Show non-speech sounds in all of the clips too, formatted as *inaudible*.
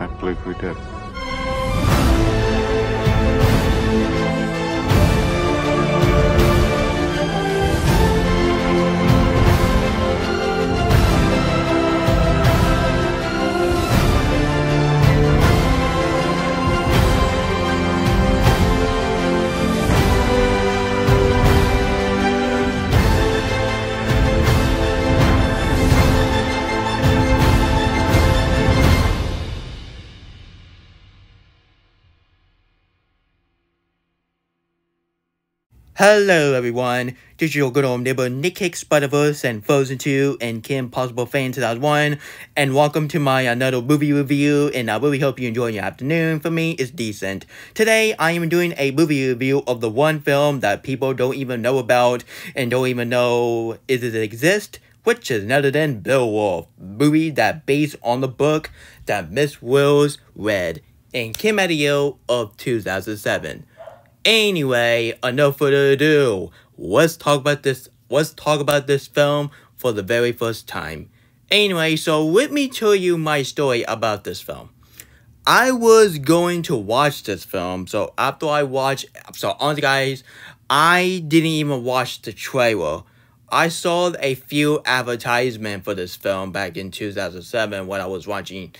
I believe we did. Hello everyone, this is your good old neighbor Nick Hicks Spider-Verse and Frozen 2 and Kim Possible Fan 2001 and welcome to my another movie review and I really hope you enjoy your afternoon. For me, it's decent. Today, I am doing a movie review of the one film that people don't even know about and don't even know is it exist, which is none other than Beowulf, movie that based on the book that Miss Wills read and out of of 2007. Anyway, enough further ado. Let's talk about this. Let's talk about this film for the very first time. Anyway, so let me tell you my story about this film. I was going to watch this film, so after I watched, so honestly guys, I didn't even watch the trailer. I saw a few advertisement for this film back in 2007 when I was watching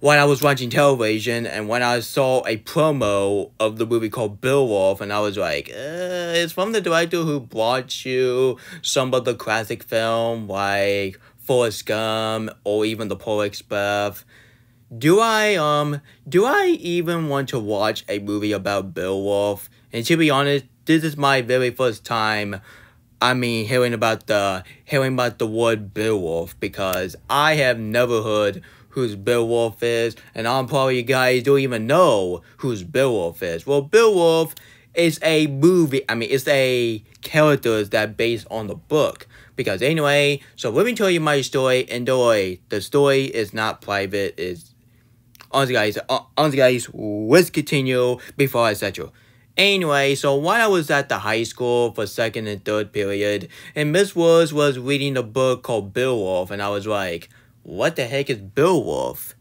when I was watching television and when I saw a promo of the movie called Beowulf and I was like, uh, it's from the director who brought you some of the classic film like Forrest Gump or even The Polar Express. Do I um do I even want to watch a movie about Beowulf? And to be honest, this is my very first time I mean hearing about the hearing about the word Beowulf because I have never heard who's Beowulf is, and I'm probably you guys don't even know who's Beowulf is. Well, Beowulf is a movie, I mean, it's a character that based on the book. Because anyway, so let me tell you my story, and the the story is not private, is honestly guys, uh, honestly guys, let's continue before I settle. Anyway, so while I was at the high school for second and third period, and Miss Woods was reading a book called Beowulf, and I was like, what the heck is Beowulf?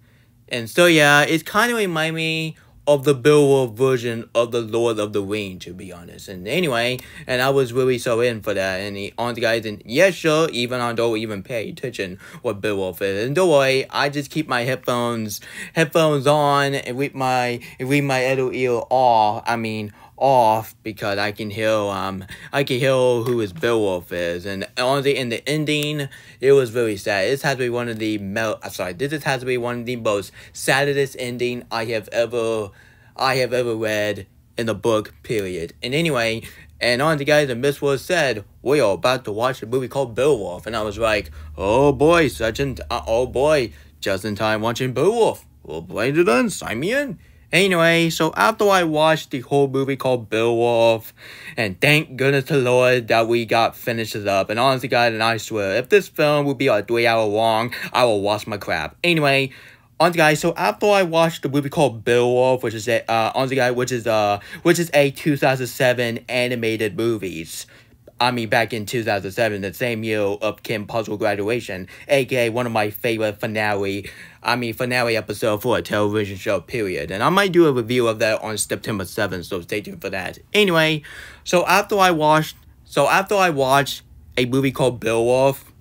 And so yeah, it kind of remind me of the Beowulf version of the Lord of the Ring, to be honest. And anyway, and I was really so in for that. And the on the guys, and yeah, sure, even I don't even pay attention what Beowulf is. And don't worry, I just keep my headphones headphones on and with my with my other ear off. I mean off because I can hear um I can hear who his Beowulf is and honestly in the ending it was very sad. This has to be one of the mel sorry, this has to be one of the most saddest ending I have ever I have ever read in the book, period. And anyway, and on the guys, and Miss was said, we are about to watch a movie called Beowulf. And I was like, oh boy, such an, uh, oh boy, just in time watching Beowulf. Well, blame it on, sign me in. Anyway, so after I watched the whole movie called Beowulf, and thank goodness to Lord that we got finished it up, and honestly guys, and I swear, if this film would be a 3 hour long, I will watch my crap. Anyway, honestly guys, so after I watched the movie called Beowulf, which is a, uh, honestly guys, which is, uh, which is a 2007 animated movies, I mean, back in 2007, the same year of Kim Possible graduation, aka one of my favorite finale, I mean, finale episode for a television show, period. And I might do a review of that on September 7th, so stay tuned for that. Anyway, so after I watched, so after I watched a movie called Beowulf,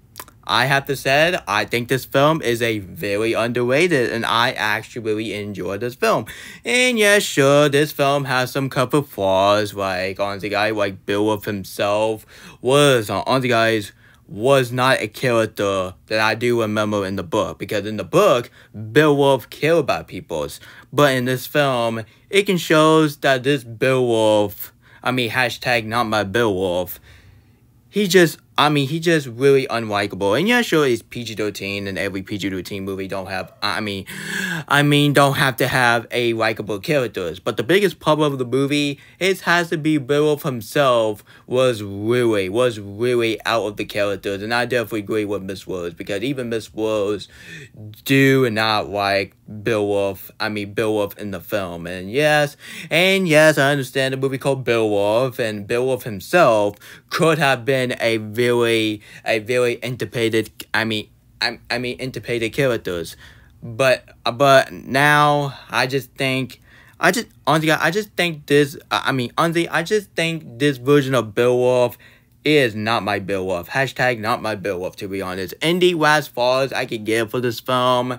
I have to say, I think this film is a very underrated, and I actually really enjoy this film. And yeah, sure, this film has some couple flaws, like on the guy like Bill Beowulf himself was uh, on the guys was not a character that I do remember in the book because in the book Beowulf killed about peoples, but in this film it can shows that this Beowulf, I mean hashtag not my Beowulf, he just I mean, he just really unlikable. And yeah, sure, it's PG-13, and every PG-13 movie don't have, I mean, I mean, don't have to have a likable characters. But the biggest problem of the movie is has to be Beowulf himself was really, was really out of the characters. And I definitely agree with Miss Rose, because even Miss Rose do not like Beowulf, I mean, Beowulf in the film. And yes, and yes, I understand the movie called Beowulf, and Beowulf himself could have been a very a very anticipated. I mean, I I mean anticipated characters, but but now I just think. I just honestly, I just think this. I mean, honestly, I just think this version of Beowulf is not my Beowulf. Hashtag not my Beowulf, to be honest. Ending as far as I could get for this film,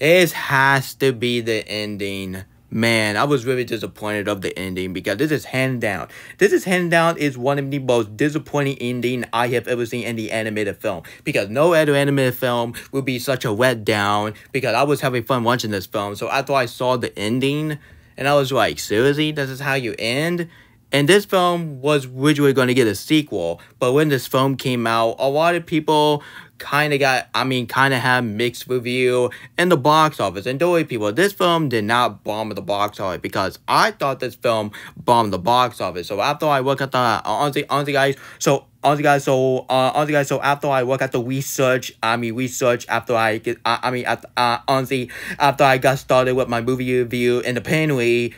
it has to be the ending man, I was really disappointed of the ending because this is hand down. This is hand down is one of the most disappointing ending I have ever seen in the animated film because no other animated film would be such a wet down because I was having fun watching this film. So after I saw the ending and I was like, seriously, this is how you end? And this film was originally going to get a sequel, but when this film came out, a lot of people kind of got, I mean, kind of had mixed review in the box office. And don't worry, people, this film did not bomb the box office because I thought this film bombed the box office. So after I look at the, uh, honestly, honestly, guys, so honestly, guys, so uh, honestly, guys, so after I look at the research, I mean, research after I get, uh, I mean, at, uh, honestly, after I got started with my movie review independently,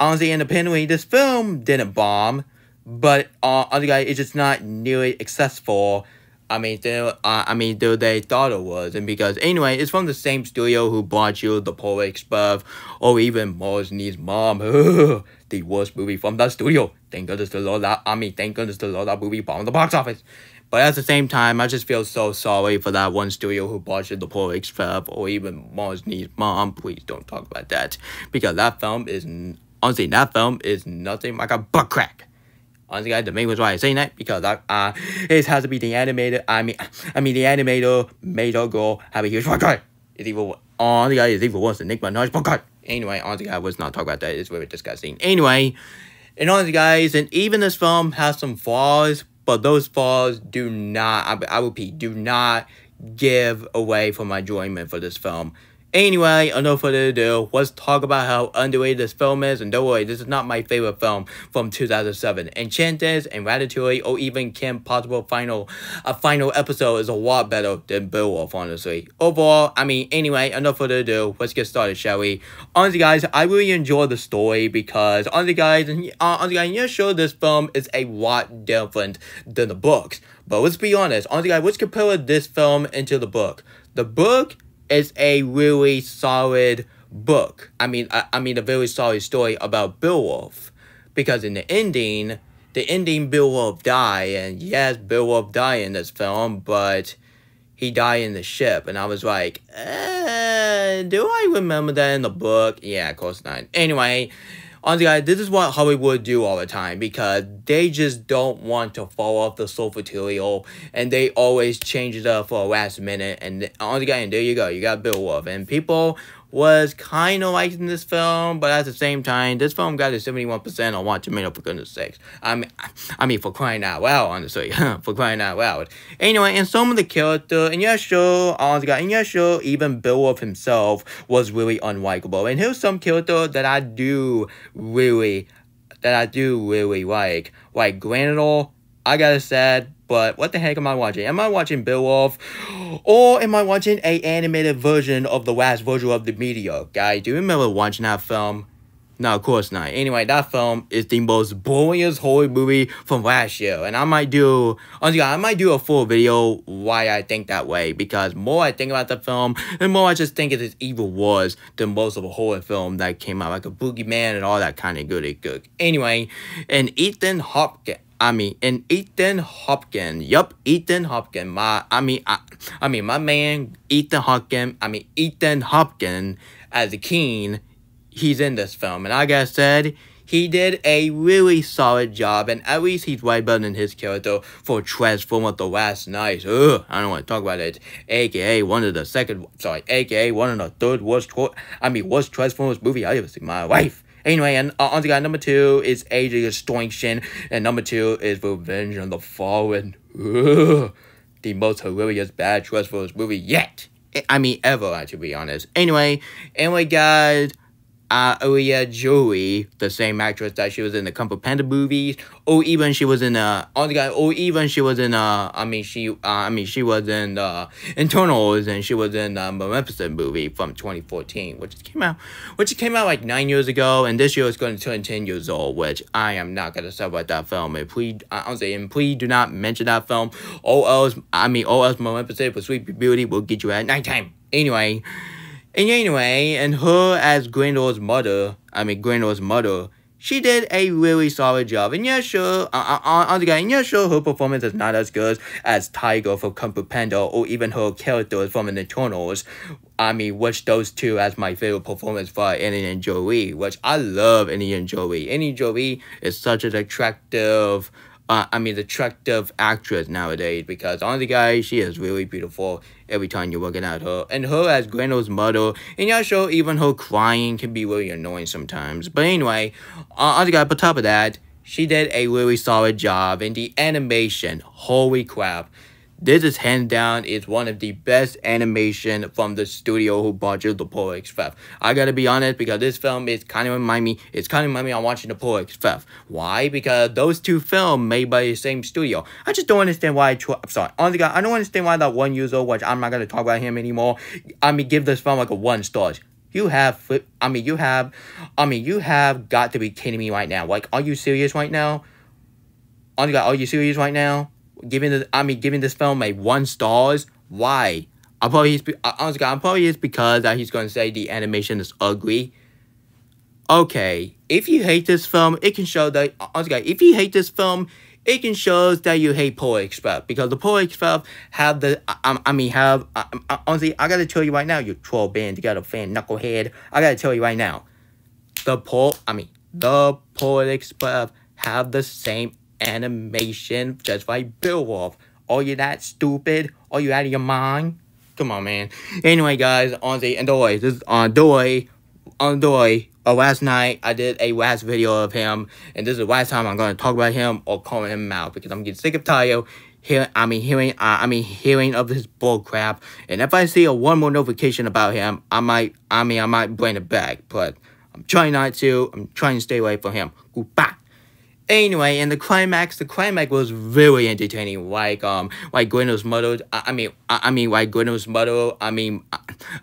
honestly, independently, this film didn't bomb. But uh, honestly, guys, it's just not nearly accessible I mean, they, uh, I mean, though they thought it was, and because anyway, it's from the same studio who brought you the Polar Express, or even Mars Needs Mom, *laughs* the worst movie from that studio. Thank goodness the Lord that I mean, thank goodness the Lord that movie bombed the box office. But at the same time, I just feel so sorry for that one studio who bought you the Polar Express, or even Mars Needs Mom. Please don't talk about that, because that film is honestly that film is nothing like a butt crack. Honestly guys the main reason why I say that because uh, uh it has to be the animator I mean I mean the animator made a girl have a huge podcast it's even honestly guys it's even worse than Nick Minaj podcast anyway honestly guys let's not talk about that. It's very disgusting. Anyway and honestly guys and even this film has some flaws but those flaws do not I, I repeat do not give away from my enjoyment for this film Anyway, enough further ado, let's talk about how underrated this film is, and don't worry, this is not my favorite film from 2007. Enchanted and Ratatouille, or even Kim Possible Final, a final episode is a lot better than Beowulf, honestly. Overall, I mean, anyway, enough further ado, let's get started, shall we? Honestly, guys, I really enjoy the story because, honestly, guys, uh, honestly, guys, yeah, sure, this film is a lot different than the books. But let's be honest, honestly, guys, let's compare this film into the book. The book is a really solid book. I mean, I, I mean, a very solid story about Beowulf. Because in the ending, the ending Beowulf die, and yes, Beowulf die in this film, but he died in the ship, and I was like, eh, do I remember that in the book? Yeah, of course not. Anyway, honestly guys, this is what Hollywood do all the time because they just don't want to fall off the material and they always change it up for last minute and honestly guy, and there you go, you got Bill Wolf. and people was kind of liking this film, but at the same time, this film got a 71% on Rotten Tomato for goodness sakes. I mean, I mean, for crying out loud, honestly, *laughs* for crying out loud. Anyway, and some of the character, and yeah, sure, honestly, and yeah, sure, even Beowulf himself was really unlikable. And here's some character that I do really, that I do really like. Like Grendel, I gotta say, but what the heck am I watching? Am I watching Beowulf? Or am I watching a animated version of the last version of the Demeter? Guy, do you remember watching that film? No, of course not. Anyway, that film is the most boringest horror movie from last year. And I might do, honestly, I might do a full video why I think that way. Because more I think about the film, the more I just think it is evil was than most of the horror film that came out. Like a Boogeyman and all that kind of goody good. Anyway, and Ethan Hopkins. I mean, and Ethan Hopkins. Yup, Ethan Hopkins. My, I uh, mean, I, I mean, my man, Ethan Hopkins. I mean, Ethan Hopkins as a king. He's in this film, and like I said, he did a really solid job, and at least he's way better than his character for Transformers The Last Knight. Ugh, I don't want to talk about it. AKA one of the second, sorry, AKA one of the third worst, I mean, worst Transformers movie I ever seen in my life. Anyway, and uh, on to guy number two is Age of Extinction, and number two is Revenge of the Fallen. The most hilarious bad choice for this movie yet. I mean, ever, to be honest. Anyway, anyway, guys, uh, Angelina Jolie, the same actress that she was in the Kung Fu Panda movies, or even she was in uh, oh the guy, or even she was in uh, I mean she, uh, I mean she was in uh, Eternals, and she was in the Maleficent movie from 2014, which came out, which came out like nine years ago, and this year is going to turn 10 years old, which I am not gonna celebrate that film, and please, I'm saying, please do not mention that film, or else, I mean, or else Maleficent for Sleeping Beauty will get you at nighttime. Anyway. And anyway, and her as Grendel's mother, I mean Grendel's mother, she did a really solid job. And yeah, sure, uh, uh, uh, again, yeah, sure, her performance is not as good as Tiger from Kung Fu Panda or even her characters from the Eternals. I mean, which those two as my favorite performance for Angelina Jolie, which I love Angelina Jolie. Angelina Jolie is such an attractive uh, I mean, attractive actress nowadays because on the guy, she is really beautiful every time you're looking at her. And her as Grendel's mother, and yeah, sure, even her crying can be really annoying sometimes. But anyway, uh, on the guy, on top of that, she did a really solid job in the animation. Holy crap. This is hand down is one of the best animation from the studio who you the Polar Express. I gotta be honest because this film is kind of remind me, it's kind of remind me I'm watching the Polar Express. Why? Because those two films made by the same studio. I just don't understand why, I'm sorry, honestly God, I don't understand why that one user, which I'm not gonna talk about him anymore, I mean give this film like a one star. You have, I mean, you have, I mean, you have got to be kidding me right now. Like, are you serious right now? Honestly God, are you serious right now? Giving the I mean giving this film a one stars. Why? I probably he's honestly I'm probably it's because that he's gonna say the animation is ugly. Okay, if you hate this film, it can show that honestly if you hate this film, it can show that you hate Polar Express because the Polar Express have the I, I mean have I, I, honestly I gotta tell you right now you troll band you got a fan knucklehead I gotta tell you right now the Pol I mean the Polar Express have the same animation just like Beowulf. Are you that stupid? Are you out of your mind? Come on, man. Anyway, guys, on the Andoy, this is on Doy, on Doy. Uh, last night, I did a last video of him, and this is the last time I'm going to talk about him or call him out because I'm getting sick of tired hearing, I mean, hearing, uh, I mean, hearing of this bull crap. And if I see a one more notification about him, I might, I mean, I might bring it back. But I'm trying not to. I'm trying to stay away from him. Goodbye. Anyway, in the climax, the climax was very entertaining. Like um, like Gwendo's mother. I, I mean, I, I, mean, like Gwendo's mother. I mean,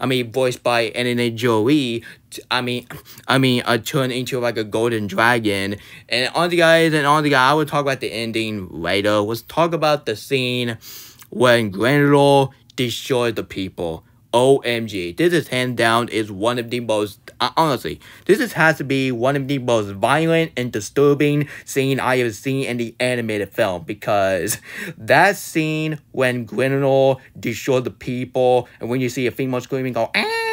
I, mean, voiced by Angelina Jolie. I mean, I mean, uh, turned into like a golden dragon. And on the guys and on the guys, I will talk about the ending later. Let's talk about the scene when Grendelor destroyed the people. OMG. This is hand down is one of the most, uh, honestly, this is, has to be one of the most violent and disturbing scene I have seen in the animated film because *laughs* that scene when Grendelor destroyed the people and when you see a female screaming go, ah,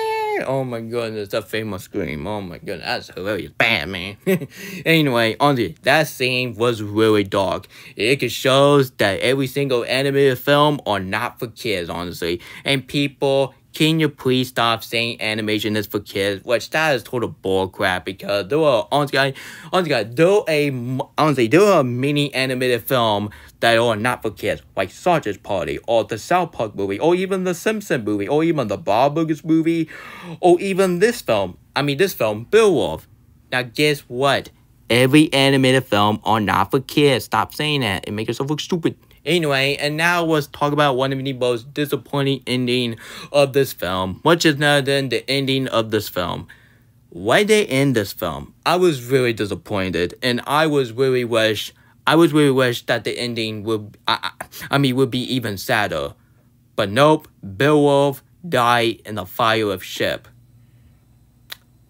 Oh my goodness, that famous scream. Oh my goodness, that's hilarious. Bam, man. *laughs* anyway, honestly, that scene was really dark. It shows that every single animated film are not for kids, honestly. And people can you please stop saying animation is for kids? Which that is total bullcrap because there are honestly, honestly, there a honestly there are many animated film that are not for kids, like Sausage Party or the South Park movie, or even the Simpson movie, or even the Bob Burgers movie, or even this film. I mean, this film, Beowulf. Now, guess what? Every animated film are not for kids. Stop saying that. It makes yourself look stupid. Anyway, and now let's talk about one of the most disappointing ending of this film, which is now then the ending of this film. Why they end this film? I was really disappointed, and I was really wish I was really wish that the ending would I, I mean would be even sadder. But nope, Beowulf died in the fire of ship.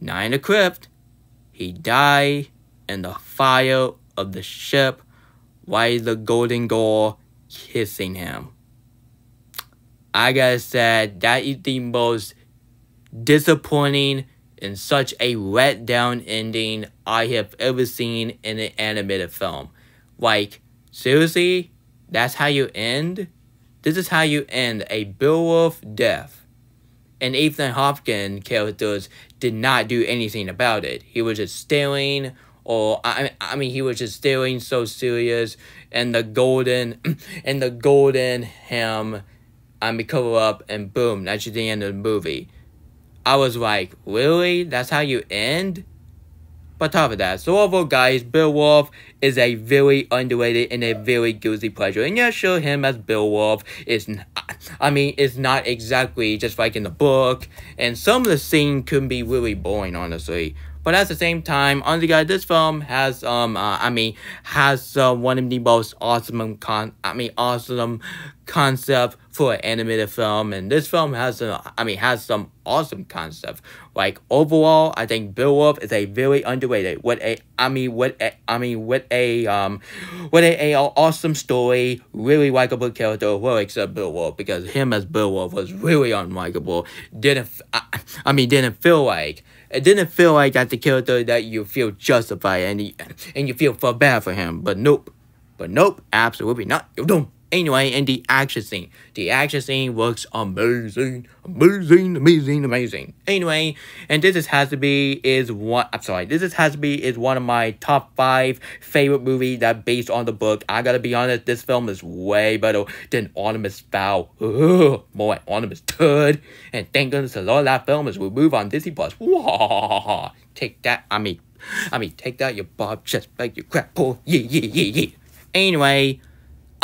In the crypt. He died in the fire of the ship while the golden gore kissing him. I gotta say, that is the most disappointing and such a let down ending I have ever seen in an animated film. Like, seriously? That's how you end? This is how you end a Beowulf death. And Ethan Hopkins characters did not do anything about it. He was just staring or I I mean he was just staring so serious and the golden *clears throat* and the golden hem I mean cover up and boom that's just the end of the movie. I was like, really? That's how you end? But top of that, so overall guys, Beowulf is a very underrated and a very guilty pleasure. And yeah, sure, him as Beowulf is, I mean, it's not exactly just like in the book. And some of the scene could be really boring, honestly. But at the same time, honestly, guys, this film has um, uh, I mean, has uh, one of the most awesome con, I mean, awesome concept for an animated film, and this film has a, I mean, has some awesome concept. Like overall, I think Beowulf is a very underrated. What a, I mean, what a, I mean, what a um, what a, a awesome story, really likable character. Well, except Beowulf because him as Beowulf was really unlikable. Didn't I, I mean, didn't feel like it didn't feel like that the character that you feel justified and he, and you feel for bad for him. But nope. But nope, absolutely not. You don't. Anyway, and the action scene. The action scene looks amazing, amazing, amazing, amazing. Anyway, and this is, has to be is one. I'm sorry. This is, has to be is one of my top five favorite movies that based on the book. I gotta be honest. This film is way better than Artemis Fowl. Ugh, more Artemis Turd. And thank goodness a lot of that film is removed on Disney Plus. Wah, take that. I mean, I mean, take that, you Bob Chest, like you crap pull. Yeah, yeah, yeah, yeah. Anyway.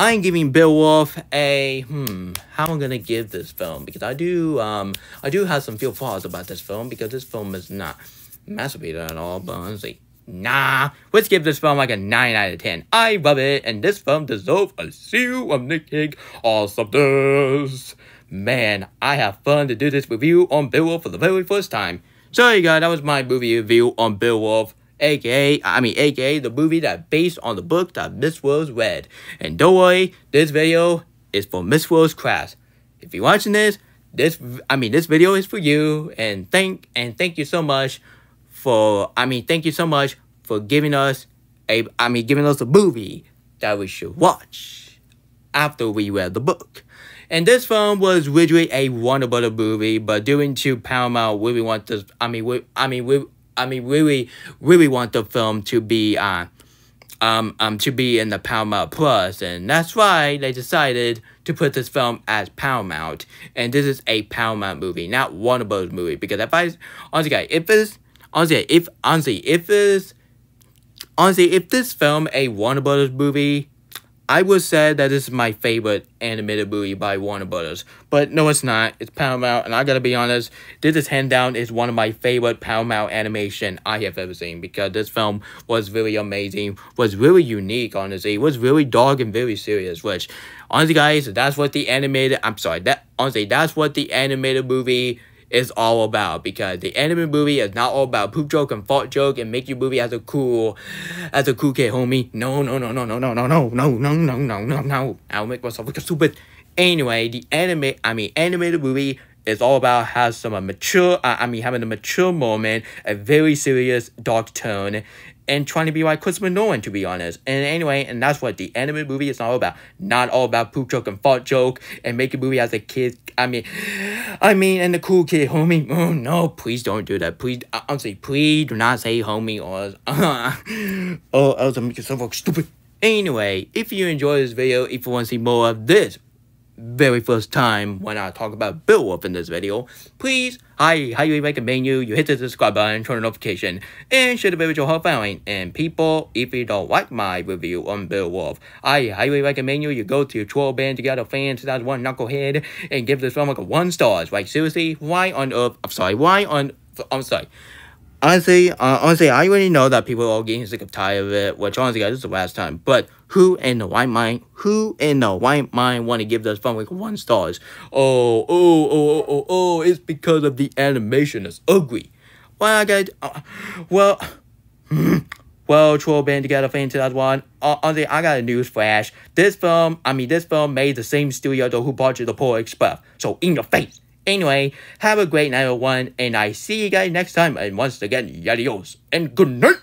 I'm giving Beowulf a hmm. How am I gonna give this film? Because I do um I do have some few flaws about this film because this film is not masterpiece at all. But honestly, nah. Let's give this film like a nine out of ten. I love it, and this film deserves a seal of Nick King awesomeness. Man, I have fun to do this review on Beowulf for the very first time. So, you guys, that was my movie review on Beowulf aka, I mean, aka the movie that based on the book that Miss Rose read. And don't worry, this video is for Miss Rose class. If you're watching this, this, I mean, this video is for you. And thank, and thank you so much for, I mean, thank you so much for giving us a, I mean, giving us a movie that we should watch after we read the book. And this film was originally a Warner Brothers movie, but due to Paramount really want this, I mean, we, I mean, we, I mean, really, really want the film to be, uh, um, um, to be in the Paramount Plus, and that's why they decided to put this film as Paramount, and this is a Paramount movie, not Warner Bros. movie, because if I, honestly, guys, if it's, honestly, if, honestly, if it's, honestly, if this film a Warner Bros. movie, I would say that this is my favorite animated movie by Warner Brothers. But no, it's not. It's Paramount, and I gotta be honest, this is hand down is one of my favorite Paramount animation I have ever seen because this film was really amazing, was really unique, honestly. It was really dark and very serious, which, honestly, guys, that's what the animated, I'm sorry, that honestly, that's what the animated movie is all about because the anime movie is not all about poop joke and fart joke and make your movie as a cool as a cool kid homie. No no no no no no no no no no no no no no I'll make myself look stupid. Anyway, the anime I mean animated movie is all about has some a mature uh, I mean having a mature moment, a very serious dark tone, and trying to be like Christopher Nolan, to be honest. And anyway, and that's what the anime movie is all about. Not all about poop joke and fart joke and make a movie as a kid. I mean, I mean, and the cool kid, homie. Oh no, please don't do that. Please, saying, please do not say homie or *laughs* oh, else I'm making so stupid. Anyway, if you enjoy this video, if you want to see more of this very first time when I talk about Beowulf in this video, please, I highly recommend you, you hit the subscribe button, turn on notification, and share the video with your whole family. And people, if you don't like my review on Beowulf, I highly recommend you, you go to Troll Band Together Fan 2001 Knucklehead and give this film like a one stars. Like seriously, why on earth, I'm sorry, why on, I'm sorry, honestly, uh, honestly, I already know that people are getting sick of tired of it, which honestly, guys, this is the last time. But who in the white mind, who in the white mind want to give this film like one stars? Oh, oh, oh, oh, oh, oh, it's because of the animation is ugly. Well, I got, uh, well, *clears throat* well, Troll Band Together Fan 2001, uh, honestly, I got a news flash. This film, I mean, this film made the same studio though who bought you the Polar Express. So, in your face. Anyway, have a great night, everyone, and I see you guys next time. And once again, adios and good night.